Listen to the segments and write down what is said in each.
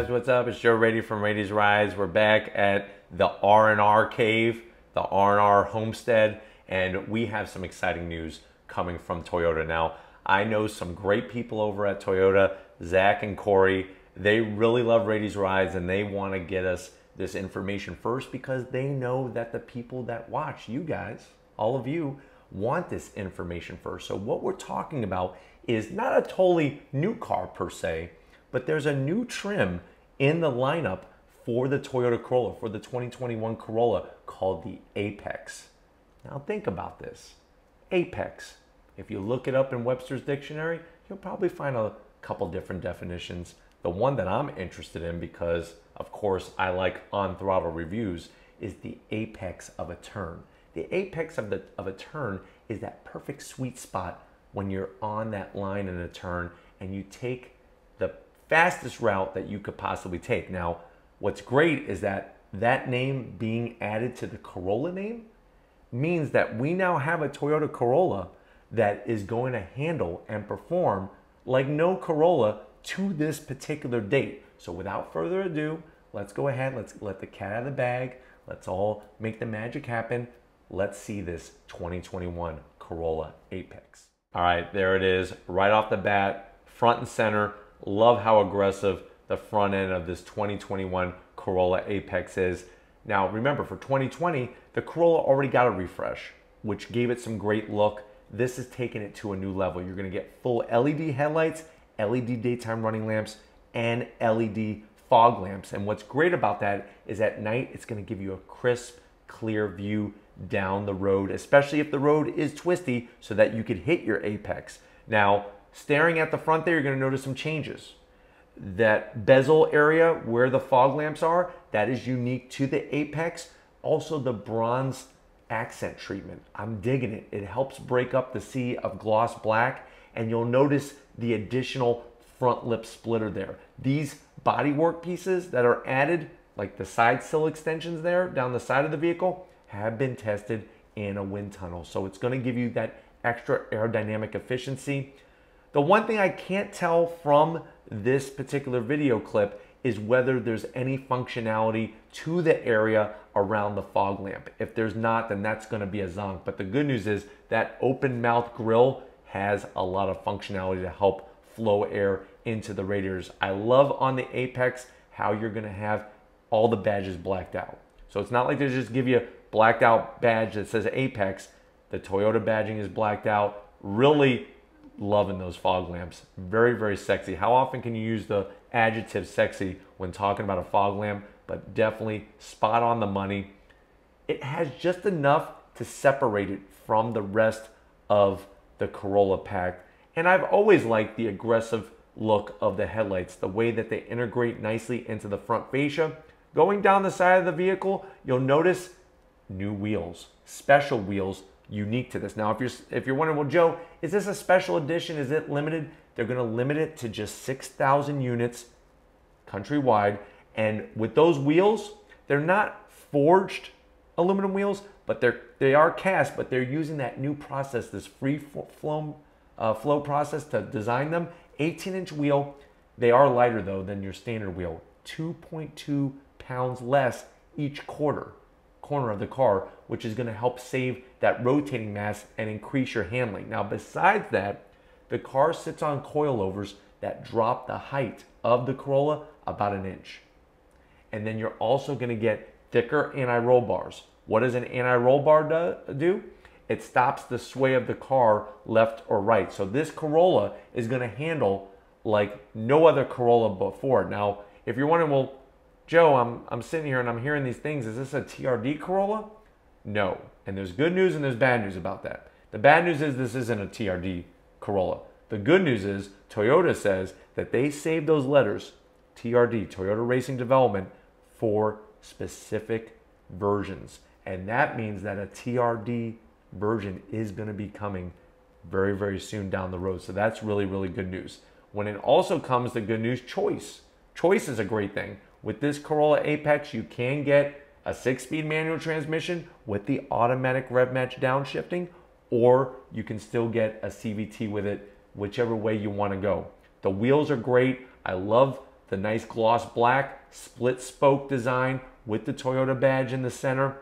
guys? What's up? It's Joe Raiti from Raiti's Rides. We're back at the R&R Cave, the R&R Homestead, and we have some exciting news coming from Toyota. Now, I know some great people over at Toyota, Zach and Corey. They really love Raiti's Rides and they want to get us this information first because they know that the people that watch, you guys, all of you, want this information first. So what we're talking about is not a totally new car per se, but there's a new trim in the lineup for the Toyota Corolla, for the 2021 Corolla called the Apex. Now think about this. Apex. If you look it up in Webster's dictionary, you'll probably find a couple different definitions. The one that I'm interested in because of course I like on throttle reviews is the apex of a turn. The apex of, the, of a turn is that perfect sweet spot when you're on that line in a turn and you take the fastest route that you could possibly take. Now, what's great is that that name being added to the Corolla name means that we now have a Toyota Corolla that is going to handle and perform like no Corolla to this particular date. So without further ado, let's go ahead, let's let the cat out of the bag. Let's all make the magic happen. Let's see this 2021 Corolla Apex. All right, there it is, right off the bat, front and center. Love how aggressive the front end of this 2021 Corolla Apex is. Now, remember, for 2020, the Corolla already got a refresh, which gave it some great look. This is taking it to a new level. You're gonna get full LED headlights, LED daytime running lamps, and LED fog lamps. And what's great about that is at night, it's gonna give you a crisp, clear view down the road, especially if the road is twisty so that you could hit your apex. Now, staring at the front there, you're gonna notice some changes. That bezel area where the fog lamps are, that is unique to the apex. Also the bronze accent treatment. I'm digging it. It helps break up the sea of gloss black and you'll notice the additional front lip splitter there. These bodywork pieces that are added, like the side sill extensions there down the side of the vehicle, have been tested in a wind tunnel. So it's gonna give you that extra aerodynamic efficiency. The one thing I can't tell from this particular video clip is whether there's any functionality to the area around the fog lamp. If there's not, then that's gonna be a zonk. But the good news is that open mouth grill has a lot of functionality to help flow air into the radiators. I love on the Apex how you're gonna have all the badges blacked out. So it's not like they just give you a blacked out badge that says Apex. The Toyota badging is blacked out. Really loving those fog lamps. Very, very sexy. How often can you use the adjective sexy when talking about a fog lamp? But definitely spot on the money. It has just enough to separate it from the rest of the Corolla pack. And I've always liked the aggressive look of the headlights, the way that they integrate nicely into the front fascia. Going down the side of the vehicle, you'll notice new wheels, special wheels unique to this. Now, if you're if you're wondering, well, Joe, is this a special edition? Is it limited? They're going to limit it to just 6,000 units countrywide, and with those wheels, they're not forged aluminum wheels, but they're they are cast, but they're using that new process, this free flow uh, flow process to design them. 18 inch wheel. They are lighter though than your standard wheel. 2.2 pounds less each quarter corner of the car, which is going to help save that rotating mass and increase your handling. Now, besides that, the car sits on coilovers that drop the height of the Corolla about an inch. And then you're also going to get thicker anti-roll bars. What does an anti-roll bar do? It stops the sway of the car left or right. So this Corolla is going to handle like no other Corolla before. Now, if you're wondering, well, Joe, I'm, I'm sitting here and I'm hearing these things. Is this a TRD Corolla? No. And there's good news and there's bad news about that. The bad news is this isn't a TRD Corolla. The good news is Toyota says that they saved those letters, TRD, Toyota Racing Development, for specific versions. And that means that a TRD version is going to be coming very, very soon down the road. So that's really, really good news. When it also comes to good news, choice. Choice is a great thing. With this Corolla Apex, you can get a six-speed manual transmission with the automatic rev match downshifting, or you can still get a CVT with it, whichever way you want to go. The wheels are great. I love the nice gloss black, split spoke design with the Toyota badge in the center.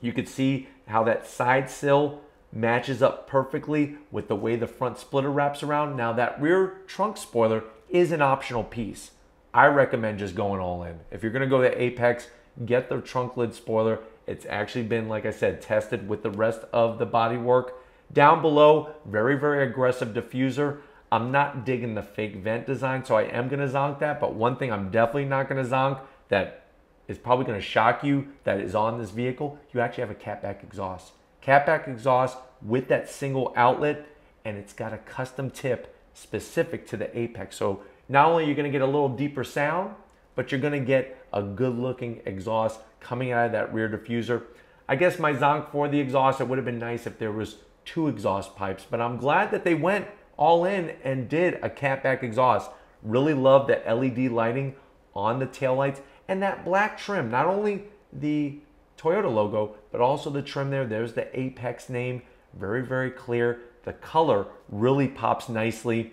You could see how that side sill matches up perfectly with the way the front splitter wraps around. Now that rear trunk spoiler is an optional piece. I recommend just going all in. If you're gonna go to Apex, get the trunk lid spoiler. It's actually been, like I said, tested with the rest of the bodywork. Down below, very, very aggressive diffuser. I'm not digging the fake vent design, so I am gonna zonk that. But one thing I'm definitely not gonna zonk that is probably gonna shock you that is on this vehicle, you actually have a catback exhaust. Catback exhaust with that single outlet, and it's got a custom tip specific to the Apex. So not only are you gonna get a little deeper sound, but you're gonna get a good looking exhaust coming out of that rear diffuser. I guess my zonk for the exhaust, it would have been nice if there was two exhaust pipes, but I'm glad that they went all in and did a catback exhaust. Really love the LED lighting on the taillights and that black trim. Not only the Toyota logo, but also the trim there. There's the Apex name, very, very clear. The color really pops nicely.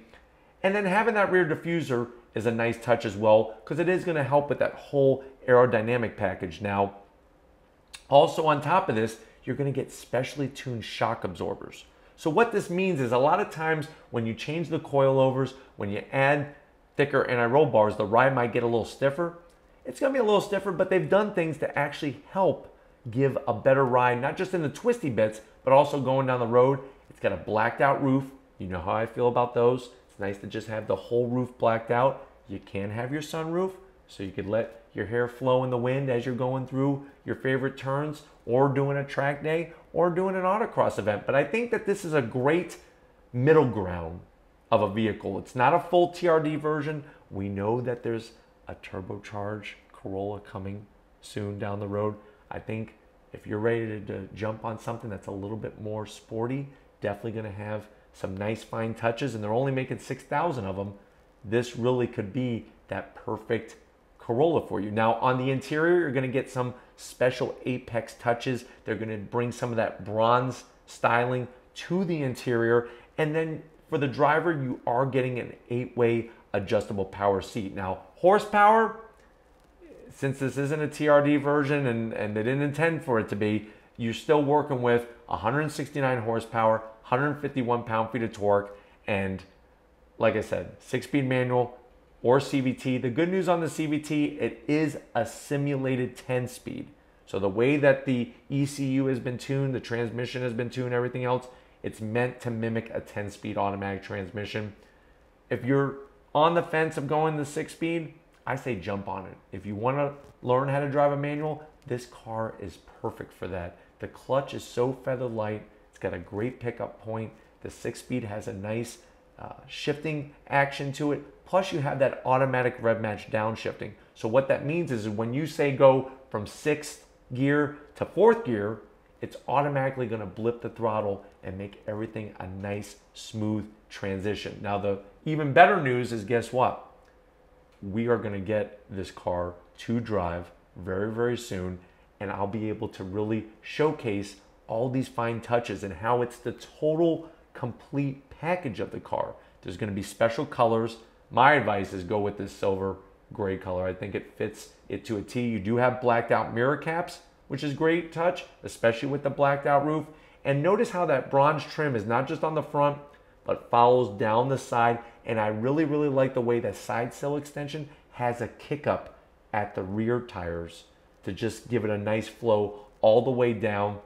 And then having that rear diffuser is a nice touch as well because it is going to help with that whole aerodynamic package. Now, also on top of this, you're going to get specially tuned shock absorbers. So what this means is a lot of times when you change the coilovers, when you add thicker anti-roll bars, the ride might get a little stiffer. It's going to be a little stiffer, but they've done things to actually help give a better ride, not just in the twisty bits, but also going down the road. It's got a blacked out roof. You know how I feel about those. It's nice to just have the whole roof blacked out. You can have your sunroof, so you could let your hair flow in the wind as you're going through your favorite turns or doing a track day or doing an autocross event. But I think that this is a great middle ground of a vehicle. It's not a full TRD version. We know that there's a turbocharged Corolla coming soon down the road. I think if you're ready to, to jump on something that's a little bit more sporty, definitely going to have some nice fine touches and they're only making 6,000 of them. This really could be that perfect Corolla for you. Now on the interior, you're gonna get some special Apex touches. They're gonna bring some of that bronze styling to the interior. And then for the driver, you are getting an eight-way adjustable power seat. Now, horsepower, since this isn't a TRD version and, and they didn't intend for it to be, you're still working with 169 horsepower, 151 pound-feet of torque, and like I said, six-speed manual, or CVT. The good news on the CVT, it is a simulated 10 speed. So the way that the ECU has been tuned, the transmission has been tuned, everything else, it's meant to mimic a 10 speed automatic transmission. If you're on the fence of going the six speed, I say jump on it. If you want to learn how to drive a manual, this car is perfect for that. The clutch is so feather light. It's got a great pickup point. The six speed has a nice uh, shifting action to it. Plus you have that automatic rev match downshifting. So what that means is when you say go from sixth gear to fourth gear, it's automatically gonna blip the throttle and make everything a nice, smooth transition. Now the even better news is guess what? We are gonna get this car to drive very, very soon and I'll be able to really showcase all these fine touches and how it's the total complete package of the car. There's gonna be special colors my advice is go with this silver gray color. I think it fits it to a T. You do have blacked out mirror caps, which is great touch, especially with the blacked out roof. And notice how that bronze trim is not just on the front, but follows down the side. And I really, really like the way that side sill extension has a kick up at the rear tires to just give it a nice flow all the way down.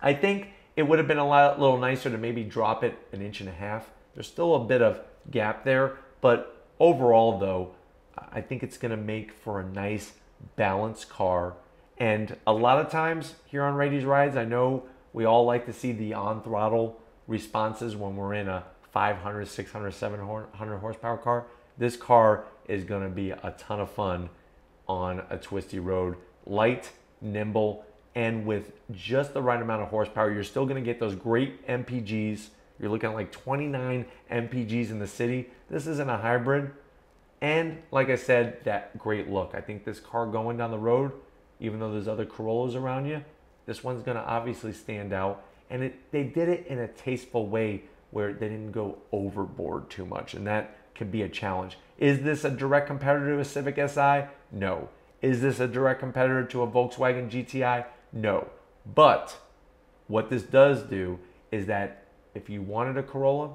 I think it would have been a lot, little nicer to maybe drop it an inch and a half. There's still a bit of gap there, but overall, though, I think it's going to make for a nice balanced car. And a lot of times here on Raiti's Rides, I know we all like to see the on throttle responses when we're in a 500, 600, 700 horsepower car. This car is going to be a ton of fun on a twisty road. Light, nimble, and with just the right amount of horsepower, you're still going to get those great MPGs you're looking at like 29 MPGs in the city. This isn't a hybrid. And like I said, that great look. I think this car going down the road, even though there's other Corollas around you, this one's gonna obviously stand out. And it, they did it in a tasteful way where they didn't go overboard too much. And that can be a challenge. Is this a direct competitor to a Civic Si? No. Is this a direct competitor to a Volkswagen GTI? No. But what this does do is that if you wanted a Corolla,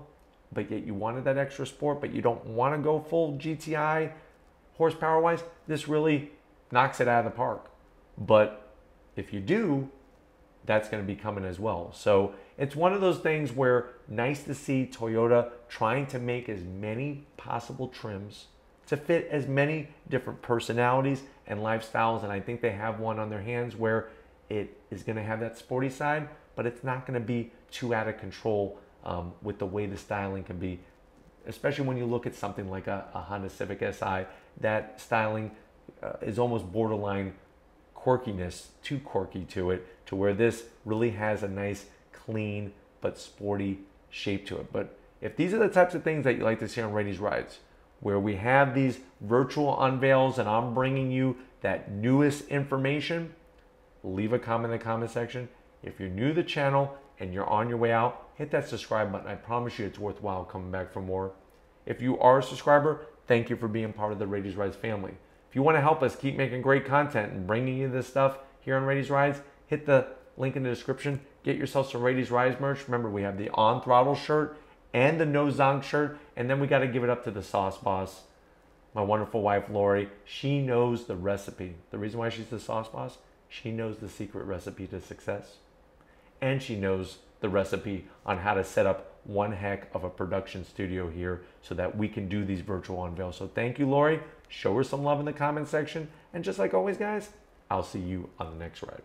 but yet you wanted that extra sport, but you don't want to go full GTI horsepower wise, this really knocks it out of the park. But if you do, that's going to be coming as well. So it's one of those things where nice to see Toyota trying to make as many possible trims to fit as many different personalities and lifestyles. And I think they have one on their hands where it is going to have that sporty side, but it's not going to be too out of control um, with the way the styling can be. Especially when you look at something like a, a Honda Civic Si, that styling uh, is almost borderline quirkiness, too quirky to it, to where this really has a nice, clean, but sporty shape to it. But if these are the types of things that you like to see on Raiti's Rides, where we have these virtual unveils and I'm bringing you that newest information, leave a comment in the comment section. If you're new to the channel and you're on your way out, hit that subscribe button. I promise you it's worthwhile coming back for more. If you are a subscriber, thank you for being part of the Raiti's Rides family. If you want to help us keep making great content and bringing you this stuff here on Raiti's Rides, hit the link in the description. Get yourself some Raiti's Rides merch. Remember, we have the on throttle shirt and the no zonk shirt, and then we got to give it up to the sauce boss, my wonderful wife Lori. She knows the recipe. The reason why she's the sauce boss, she knows the secret recipe to success, and she knows the recipe on how to set up one heck of a production studio here so that we can do these virtual unveils. So thank you, Lori. Show her some love in the comment section. And just like always, guys, I'll see you on the next ride.